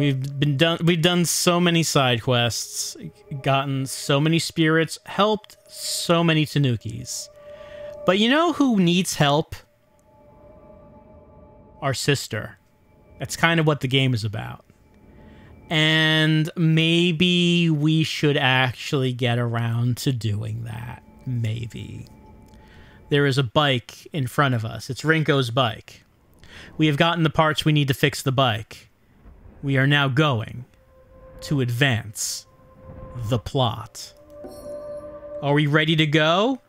We've been done we've done so many side quests, gotten so many spirits, helped so many Tanukis. But you know who needs help? Our sister. That's kind of what the game is about. And maybe we should actually get around to doing that. Maybe. There is a bike in front of us. It's Rinko's bike. We have gotten the parts we need to fix the bike. We are now going to advance the plot. Are we ready to go?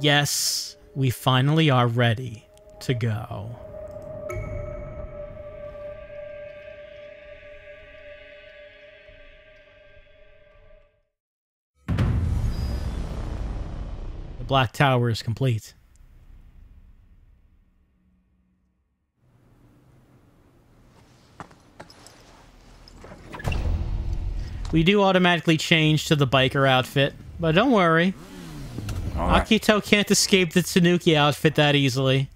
Yes, we finally are ready to go. The Black Tower is complete. We do automatically change to the biker outfit, but don't worry. right. Akito can't escape the Tanuki outfit that easily.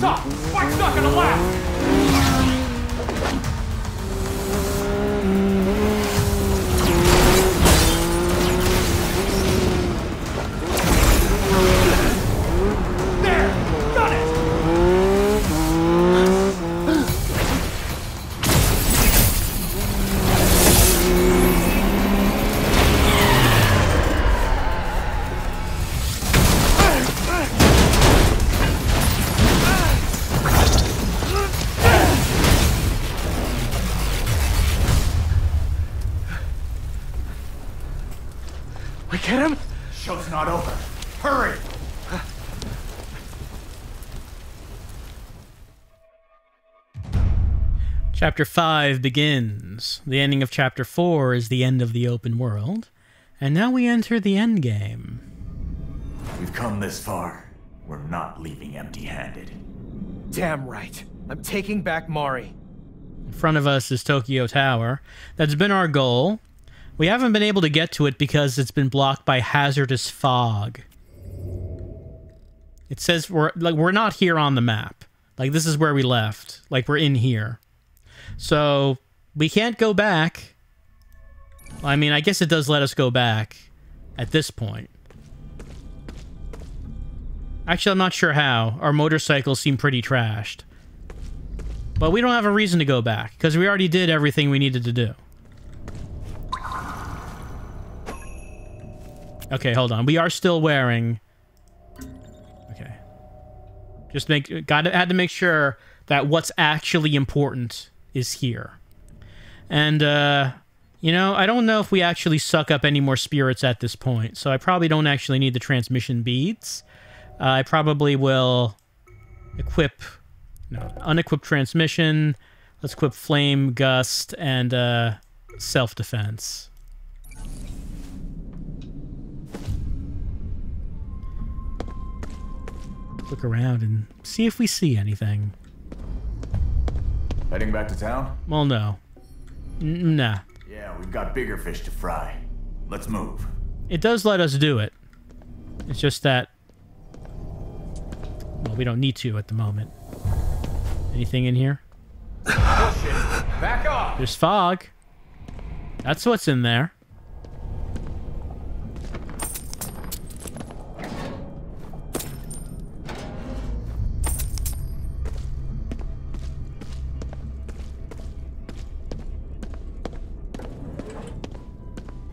Stop! Bike's not gonna last! Chapter 5 begins. The ending of Chapter 4 is the end of the open world. And now we enter the end game. We've come this far. We're not leaving empty-handed. Damn right. I'm taking back Mari. In front of us is Tokyo Tower. That's been our goal. We haven't been able to get to it because it's been blocked by hazardous fog. It says we're like we're not here on the map. Like this is where we left. Like we're in here. So we can't go back. I mean, I guess it does let us go back at this point. Actually, I'm not sure how. Our motorcycles seem pretty trashed. But we don't have a reason to go back, because we already did everything we needed to do. Okay, hold on. We are still wearing... Okay. Just make... Got to, had to make sure that what's actually important is here. And, uh... You know, I don't know if we actually suck up any more spirits at this point, so I probably don't actually need the transmission beads. Uh, I probably will equip no, unequipped transmission. Let's equip flame gust and uh, self defense. Look around and see if we see anything. Heading back to town? Well, no. N- nah. Yeah, we've got bigger fish to fry. Let's move. It does let us do it. It's just that. Well, we don't need to at the moment. Anything in here? Back off! There's fog. That's what's in there.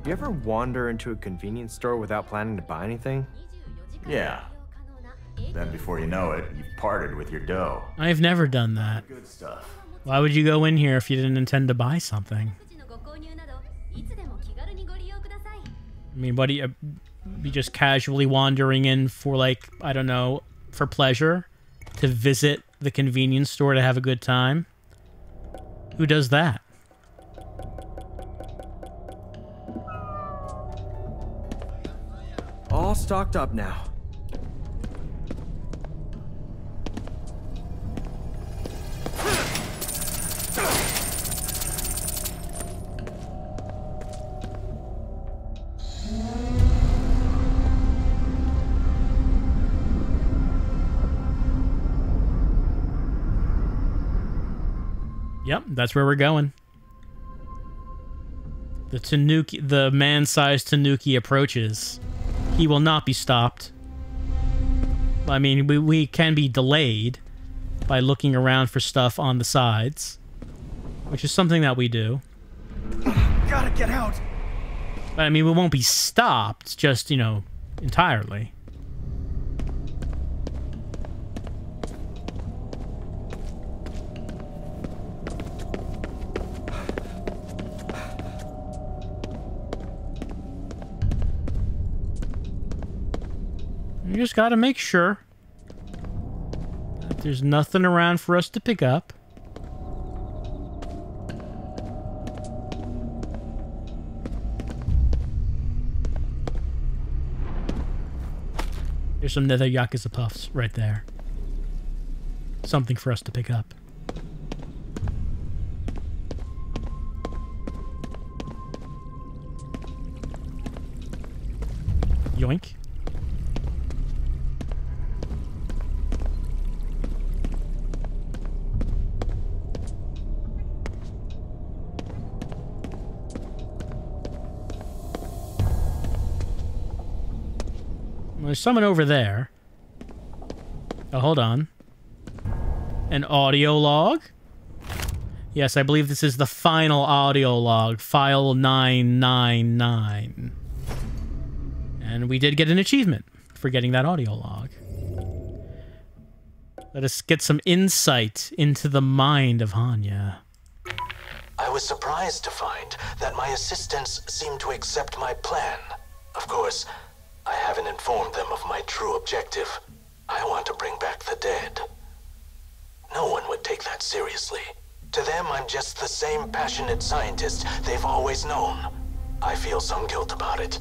You ever wander into a convenience store without planning to buy anything? Yeah. Then before you know it, you've parted with your dough. I've never done that. Good stuff. Why would you go in here if you didn't intend to buy something? I mean, what do you be just casually wandering in for like, I don't know, for pleasure to visit the convenience store to have a good time? Who does that? Stocked up now. Yep, that's where we're going. The Tanuki, the man-sized Tanuki approaches. He will not be stopped. I mean, we, we can be delayed by looking around for stuff on the sides, which is something that we do. Gotta get out! But I mean, we won't be stopped, just, you know, entirely. Just gotta make sure that there's nothing around for us to pick up. There's some nether Yakuza puffs right there. Something for us to pick up. Yoink. There's someone over there. Oh, hold on. An audio log? Yes, I believe this is the final audio log, file 999. And we did get an achievement for getting that audio log. Let us get some insight into the mind of Hannya. I was surprised to find that my assistants seemed to accept my plan. Of course, I haven't informed them of my true objective. I want to bring back the dead. No one would take that seriously. To them, I'm just the same passionate scientist they've always known. I feel some guilt about it.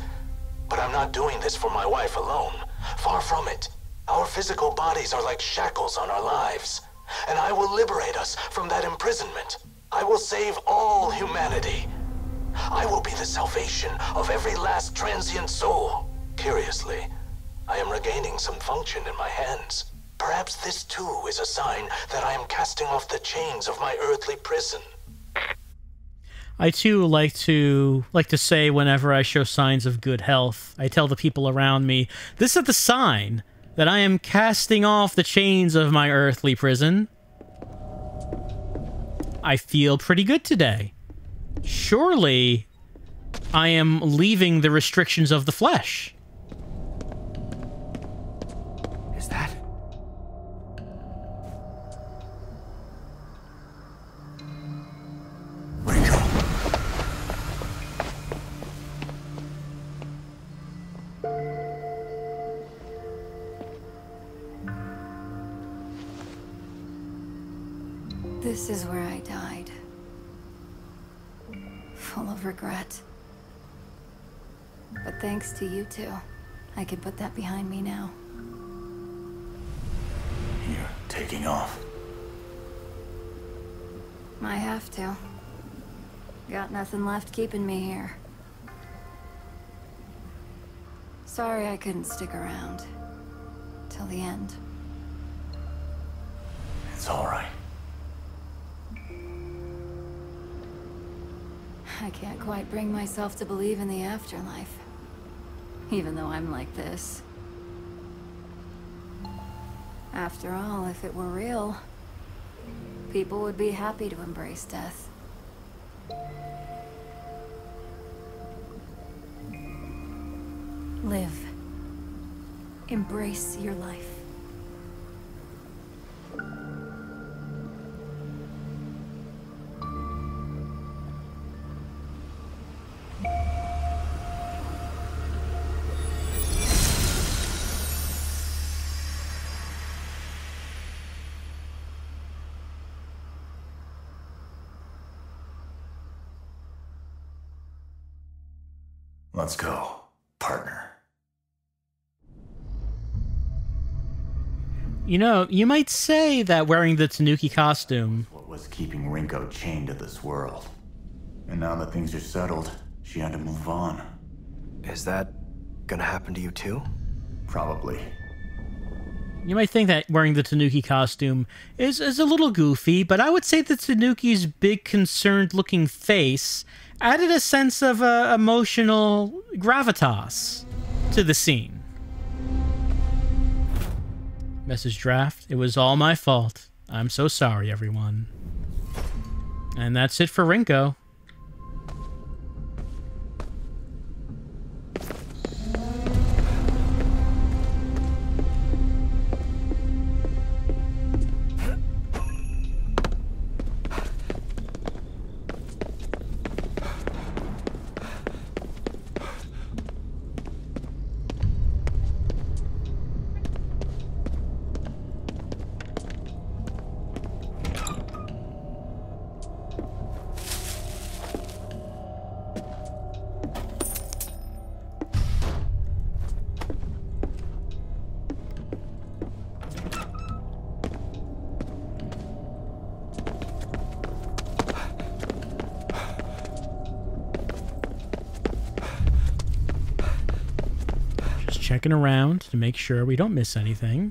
But I'm not doing this for my wife alone. Far from it. Our physical bodies are like shackles on our lives. And I will liberate us from that imprisonment. I will save all humanity. I will be the salvation of every last transient soul. Curiously, I am regaining some function in my hands. Perhaps this too is a sign that I am casting off the chains of my earthly prison. I too like to like to say whenever I show signs of good health, I tell the people around me, this is the sign that I am casting off the chains of my earthly prison. I feel pretty good today. Surely I am leaving the restrictions of the flesh. This is where I died. Full of regret. But thanks to you two, I can put that behind me now. You're taking off. I have to. Got nothing left keeping me here. Sorry I couldn't stick around. Till the end. It's all I can't quite bring myself to believe in the afterlife. Even though I'm like this. After all, if it were real, people would be happy to embrace death. Live. Embrace your life. Let's go, partner. You know, you might say that wearing the Tanuki costume. What was keeping Rinko chained to this world? And now that things are settled, she had to move on. Is that gonna happen to you too? Probably. You might think that wearing the Tanuki costume is, is a little goofy, but I would say that Tanuki's big, concerned looking face added a sense of uh, emotional gravitas to the scene. Message draft. It was all my fault. I'm so sorry, everyone. And that's it for Rinko. Checking around to make sure we don't miss anything.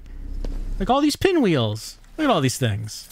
Like all these pinwheels. Look at all these things.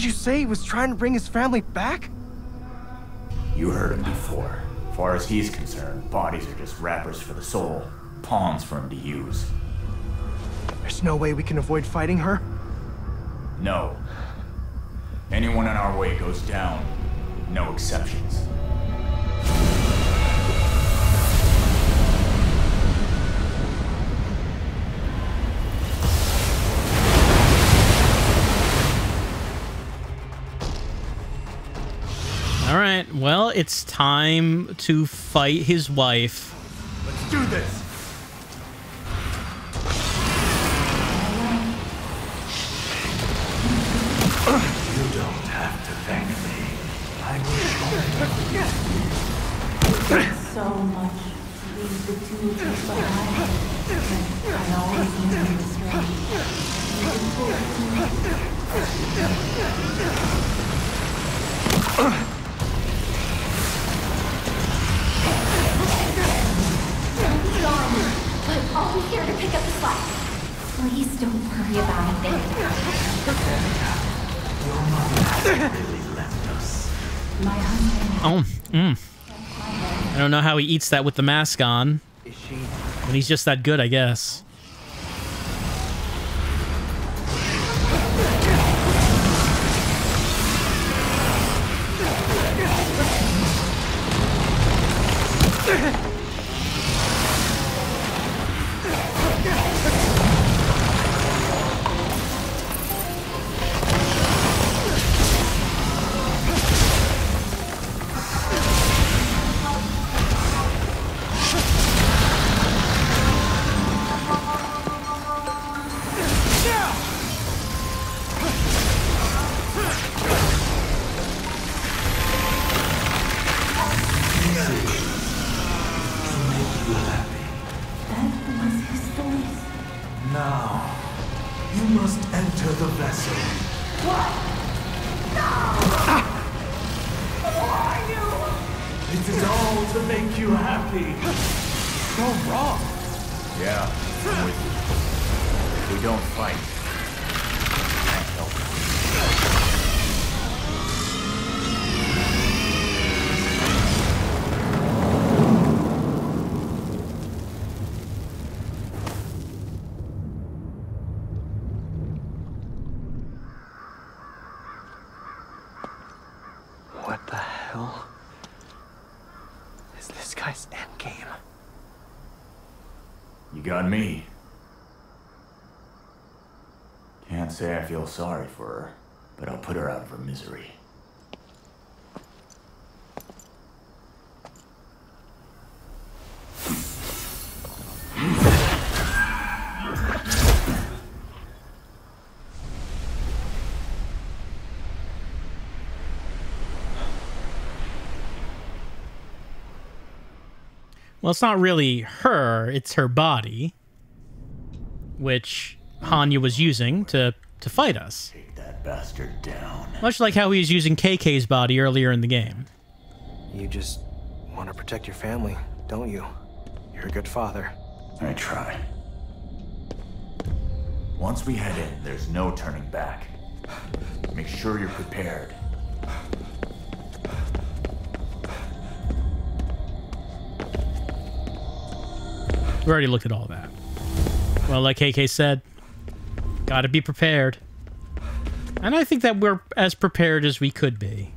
Didn't you say he was trying to bring his family back? You heard him before. Far as he's concerned, bodies are just wrappers for the soul, pawns for him to use. There's no way we can avoid fighting her? No. Anyone in our way goes down. No exceptions. It's time to fight his wife. Let's do this! Know how he eats that with the mask on. Is she... And he's just that good, I guess. Got me. Can't say I feel sorry for her, but I'll put her out of her misery. Well, it's not really her, it's her body, which Hannya was using to, to fight us. Take that bastard down. Much like how he was using KK's body earlier in the game. You just want to protect your family, don't you? You're a good father. I try. Once we head in, there's no turning back. Make sure you're prepared. We already looked at all that. Well, like KK said, gotta be prepared. And I think that we're as prepared as we could be.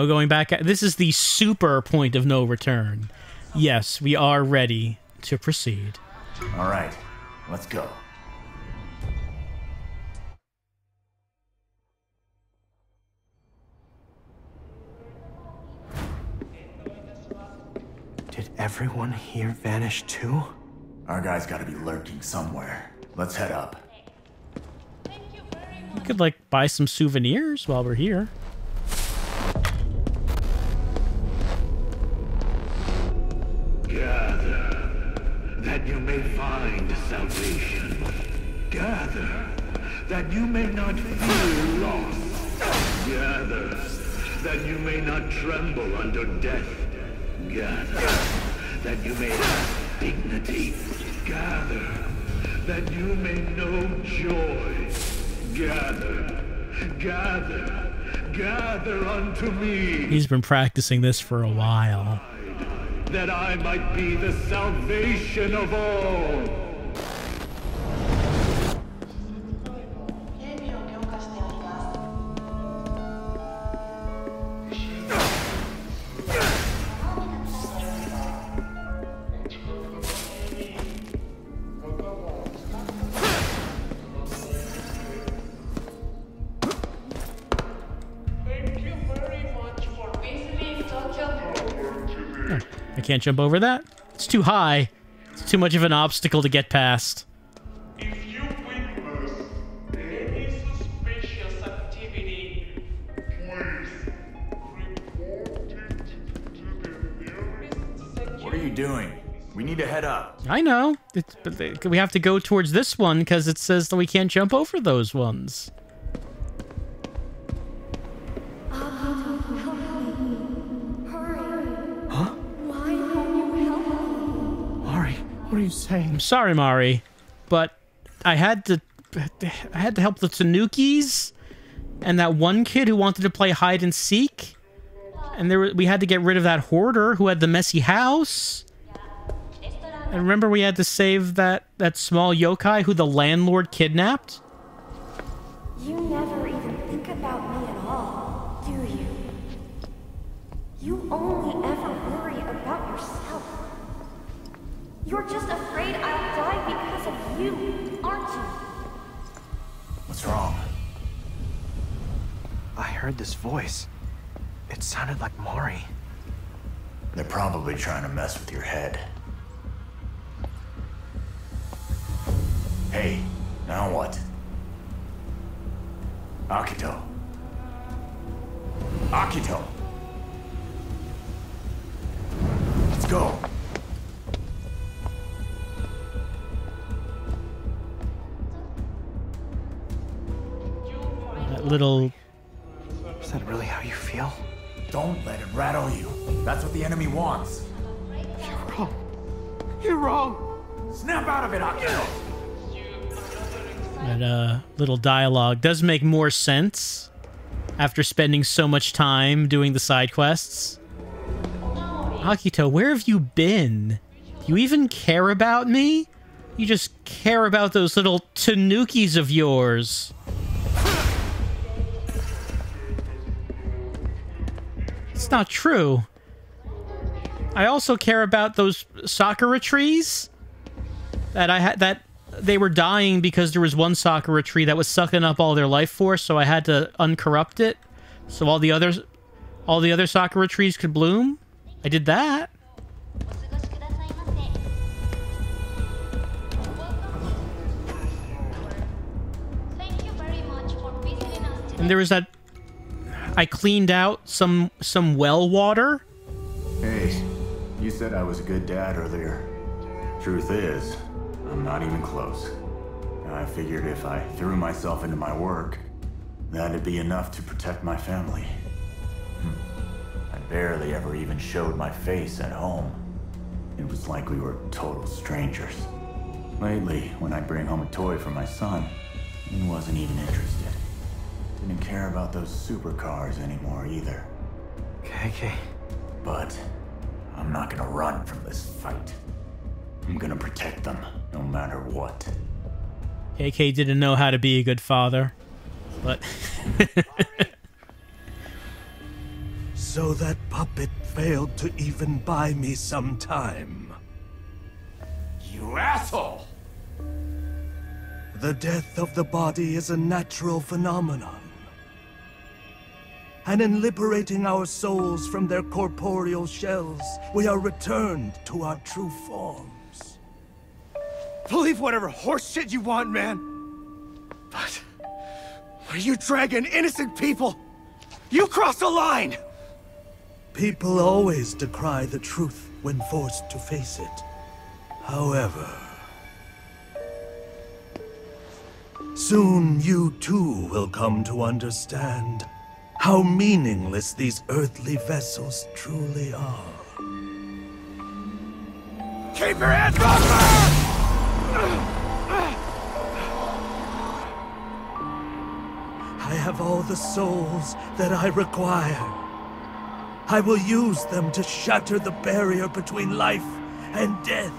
No going back. This is the super point of no return. Yes, we are ready to proceed. All right, let's go. Did everyone here vanish too? Our guy's gotta be lurking somewhere. Let's head up. We could like buy some souvenirs while we're here. May find salvation. Gather, that you may not fear loss. Gather, that you may not tremble under death. Gather, that you may have dignity. Gather, that you may know joy. Gather, gather, gather unto me. He's been practicing this for a while. That I might be the salvation of all. Can't jump over that. It's too high. It's too much of an obstacle to get past. If you witness any suspicious activity, please report it to the nearest security. What are you doing? We need to head up. I know, it's, but they, we have to go towards this one because it says that we can't jump over those ones. Are you saying? I'm sorry, Mari, but I had to, I had to help the Tanukis and that one kid who wanted to play hide and seek, and there were- we had to get rid of that hoarder who had the messy house. And remember, we had to save that that small yokai who the landlord kidnapped. You never You're just afraid I'll die because of you, aren't you? What's wrong? I heard this voice. It sounded like Mari. They're probably trying to mess with your head. Hey, now what? Akito. Akito. Let's go. Little Is that really how you feel? Don't let it rattle you. That's what the enemy wants. You're wrong. You're wrong. Snap out of it, Akito. that uh, little dialogue does make more sense after spending so much time doing the side quests. Akito, where have you been? Do you even care about me? You just care about those little tanukis of yours. that's not true. I also care about those sakura trees that I had that they were dying because there was one sakura tree that was sucking up all their life force, so I had to uncorrupt it, so all the others, all the other sakura trees could bloom. I did that. And there was that I cleaned out some some well water. Hey, you said I was a good dad earlier. Truth is, I'm not even close. I figured if I threw myself into my work, that'd be enough to protect my family. Hmm. I barely ever even showed my face at home. It was like we were total strangers. Lately, when I'd bring home a toy for my son, he wasn't even interested. Didn't care about those supercars anymore either. KK. But I'm not gonna run from this fight. I'm gonna protect them, no matter what. KK didn't know how to be a good father, but So that puppet failed to even buy me some time. You asshole! The death of the body is a natural phenomenon. And in liberating our souls from their corporeal shells, we are returned to our true forms. Believe whatever horse shit you want, man. But when you dragging innocent people, you cross a line. People always decry the truth when forced to face it. However, soon you too will come to understand how meaningless these earthly vessels truly are. Keep your hands off her! I have all the souls that I require. I will use them to shatter the barrier between life and death.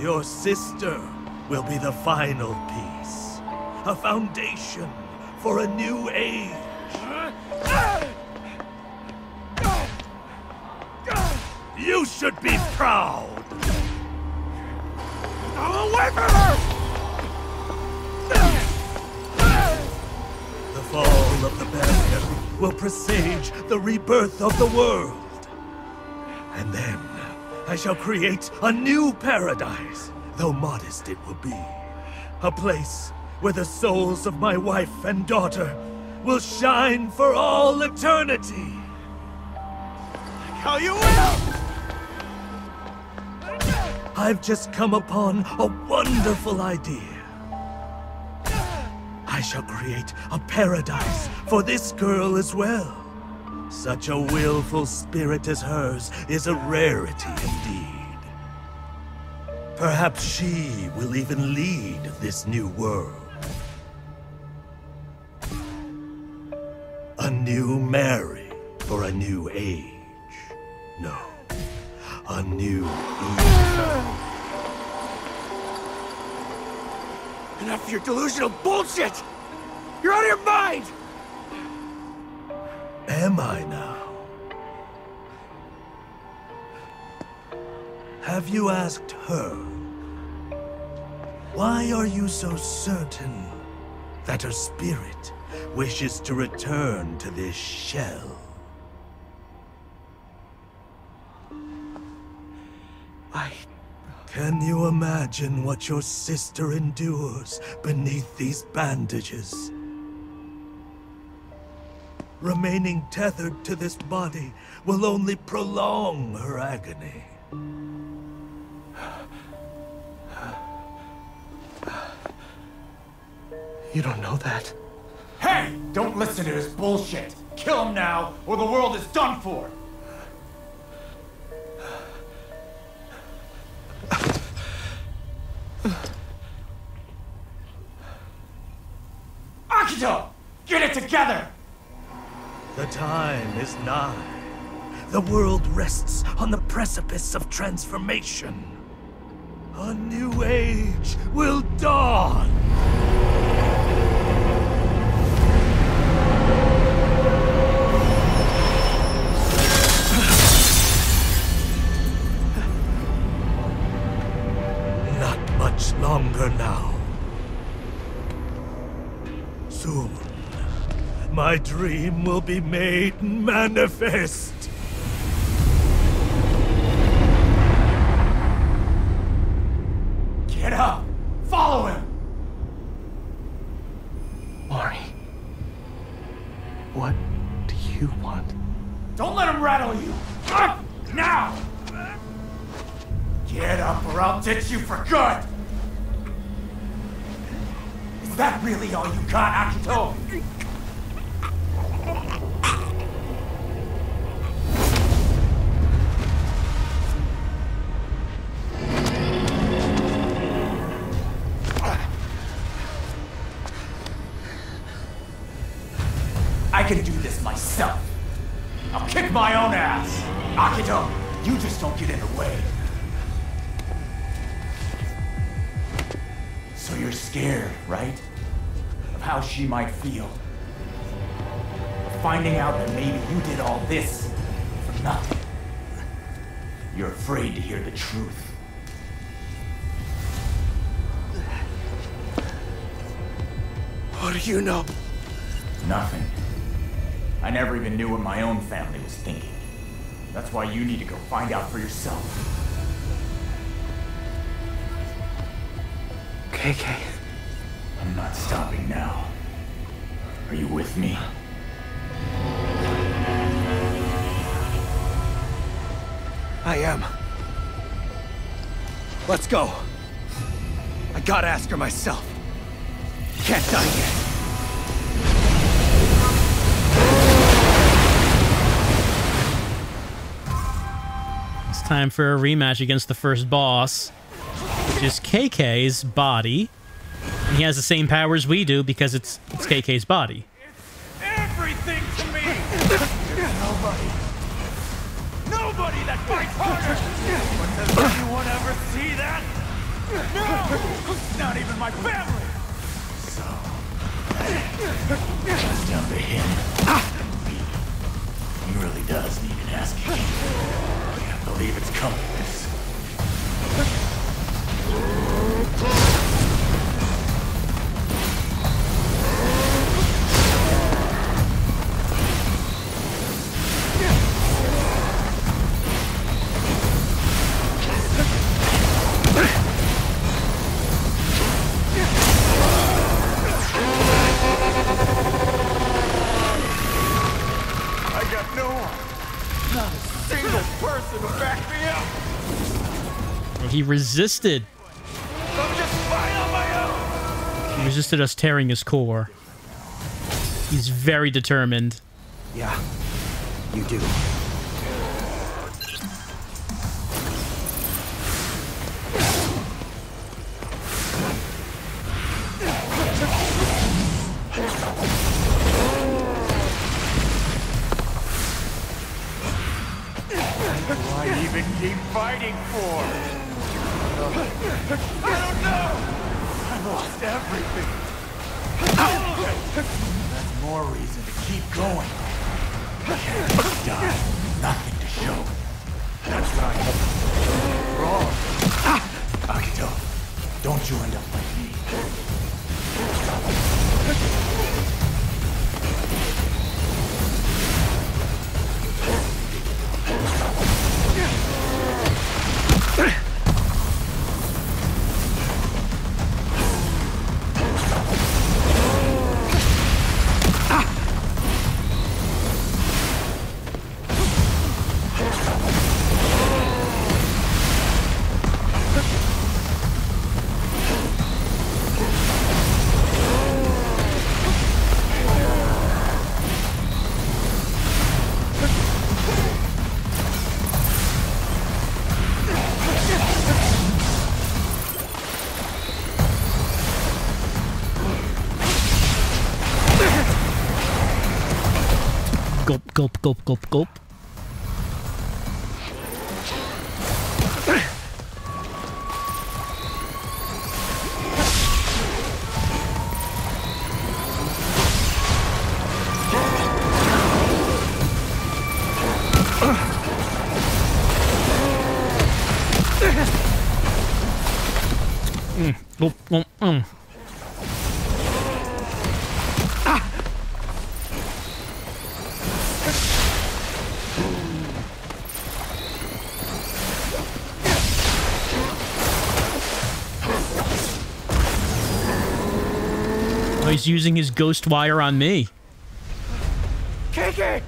Your sister will be the final piece. A foundation for a new age. You should be proud. Away from her! The fall of the barrier will presage the rebirth of the world. And then I shall create a new paradise, though modest it will be. A place where the souls of my wife and daughter will shine for all eternity. How you will! I've just come upon a wonderful idea. I shall create a paradise for this girl as well. Such a willful spirit as hers is a rarity indeed. Perhaps she will even lead this new world. A new Mari for a new age. No, a new. Enough of your delusional bullshit! You're out of your mind! Am I now? Have you asked her? Why are you so certain that her spirit wishes to return to this shell. I. Can you imagine what your sister endures beneath these bandages? Remaining tethered to this body will only prolong her agony. You don't know that. Hey! Don't listen to his bullshit! Kill him now, or the world is done for! Akito! Get it together! The time is nigh. The world rests on the precipice of transformation. A new age will dawn! My dream will be made manifest. Don't get in the way. So you're scared, right? Of how she might feel. Of finding out that maybe you did all this for nothing. You're afraid to hear the truth. What do you know? Nothing. I never even knew what my own family was thinking. That's why you need to go find out for yourself. KK. I'm not stopping now. Are you with me? I am. Let's go. I gotta ask her myself. Can't die yet. Time for a rematch against the first boss, which is KK's body. And he has the same powers we do because it's it's KK's body. Everything to me! Nobody. Nobody that fights harder! But does anyone ever see that? No! Not even my family! So... It's down to him. He really does need an ass. Believe it's coming person to back me up. He resisted. I'm just fine on my own. He resisted us tearing his core. He's very determined. Yeah, you do. กบกบกบ Oh, he's using his ghost wire on me. Kick it!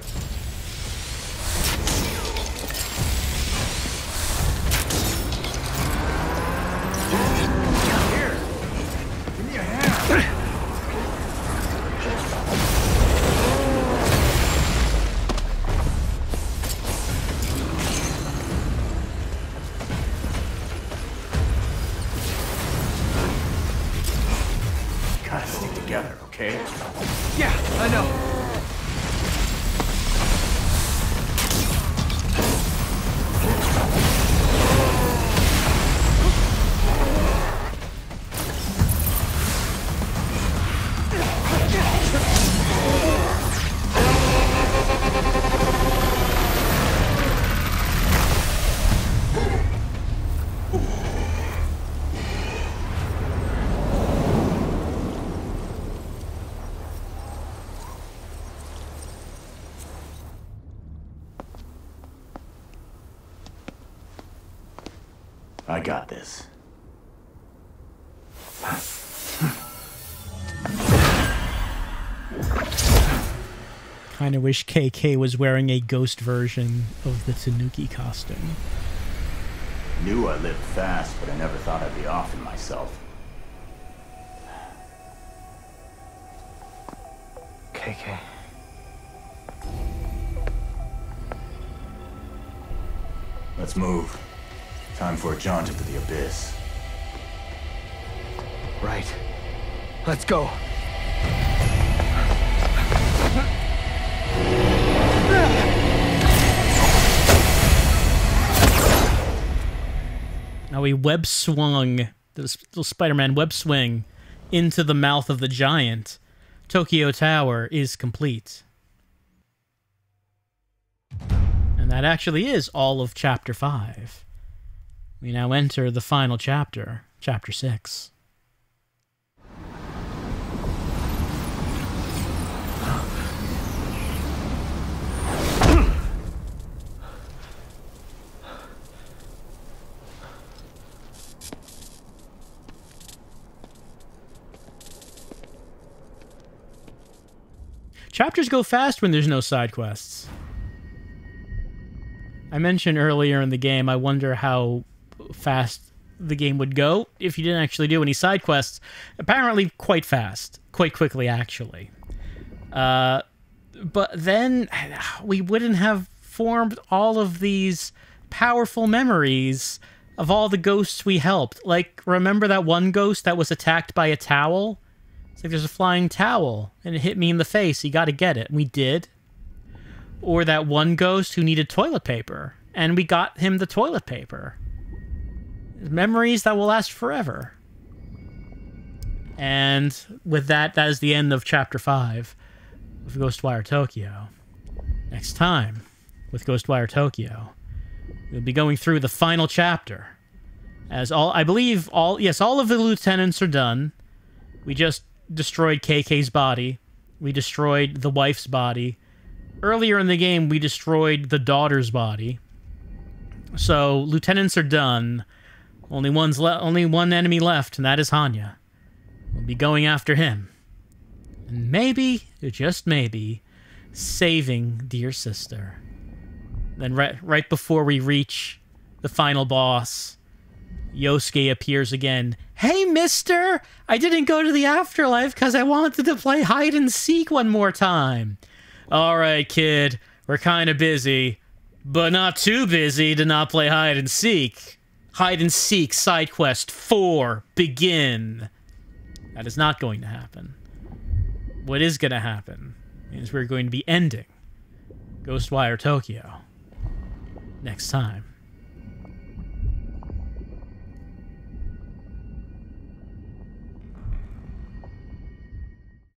I got this. Kinda wish KK was wearing a ghost version of the Tanuki costume. Knew I lived fast, but I never thought I'd be offing myself. KK. Let's move. Time for a jaunt into the abyss. Right. Let's go. Now he web swung this little Spider-Man web swing into the mouth of the giant. Tokyo Tower is complete. And that actually is all of chapter 5. We now enter the final chapter, chapter 6. Chapters go fast when there's no side quests. I mentioned earlier in the game, I wonder how fast the game would go if you didn't actually do any side quests. Apparently, quite fast. Quite quickly, actually. Uh, but then we wouldn't have formed all of these powerful memories of all the ghosts we helped. Like, remember that one ghost that was attacked by a towel? It's like there's a flying towel and it hit me in the face. You got to get it. We did. Or that one ghost who needed toilet paper and we got him the toilet paper. Memories that will last forever. And with that, that is the end of chapter 5 of Ghostwire Tokyo. Next time, with Ghostwire Tokyo, we'll be going through the final chapter. As all, I believe, all, yes, all of the lieutenants are done. We just destroyed KK's body. We destroyed the wife's body. Earlier in the game, we destroyed the daughter's body. So lieutenants are done. Only one's le- only one enemy left, and that is Hannya. We'll be going after him. And maybe, just maybe, saving dear sister. Then right right before we reach the final boss, Yosuke appears again. Hey, mister! I didn't go to the afterlife because I wanted to play hide and seek one more time. All right, kid. We're kind of busy, but not too busy to not play hide and seek. Hide and seek side quest 4 begin. That is not going to happen. What is going to happen is we're going to be ending Ghostwire Tokyo. Next time.